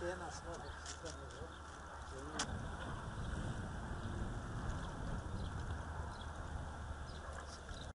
cenas nas. Né?